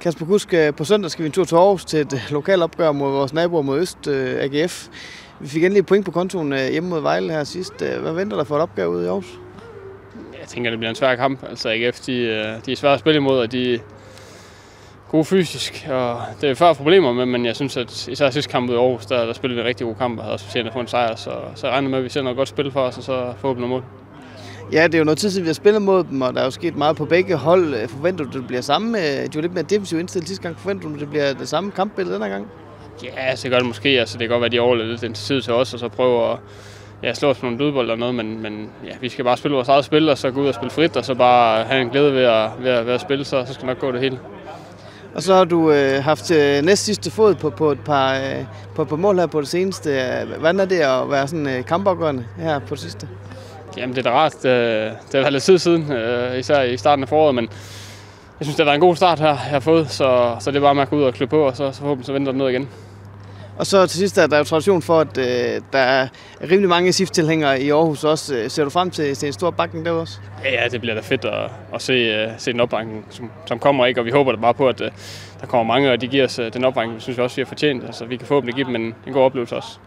Kasper Kusk, øh, på søndag skal vi en tur til Aarhus til et øh, lokalt opgør mod vores naboer mod Øst, øh, AGF. Vi fik endelig et point på kontoen hjemme mod Vejle her sidst. Hvad venter der for et opgave ude i Aarhus? Jeg tænker, det bliver en svær kamp. Altså AGF, de, de er svære at spille imod, og de er gode fysisk. Og det er før problemer med, men jeg synes, at især sidste kamp ude i Aarhus, der, der spillede vi en rigtig god kamp og havde også fortjent at få en sejr. Så, så jeg regner med, at vi ser noget godt spil for os, og så forhåbentlig mål. Ja, det er jo noget tid siden, vi har spillet mod dem, og der er jo sket meget på begge hold. Øh, Forventer du, det bliver samme? øh, De var lidt mere defensivt indstillet sidste gang. Forventer du, det bliver det samme kampbillede denne gang? Ja, så gør det måske. Altså, det kan godt være, at de overlader lidt den tid til os, og så prøver at ja, slå os på nogle dødbold eller noget, men, men ja, vi skal bare spille vores eget spil, og så gå ud og spille frit, og så bare have en glæde ved at, ved at, ved at spille, så, så skal nok gå det hele. Og så har du øh, haft øh, næst sidste fod på, på, et par, øh, på par mål her på det seneste. Hvordan er det at være sådan øh, kampafgørende her på det sidste? Jamen, det er da rart. Det, det har været lidt tid siden, øh, især i starten af foråret, men jeg synes, det været en god start her, jeg har fået, så, så det er bare med at gå ud og klø på, og så, så forhåbentlig så venter det noget igen. Og så til sidst er der jo tradition for, at øh, der er rimelig mange SIF-tilhængere i Aarhus også. Øh, Ser du frem til, til en stor bakning derude også? Ja, ja, det bliver da fedt at, at se, uh, se den opbakning, som, som kommer, ikke? og vi håber da bare på, at uh, der kommer mange, og de giver os uh, den opbakning, vi synes vi også, vi har fortjent. Altså, vi kan forhåbentlig give dem en, en god oplevelse også.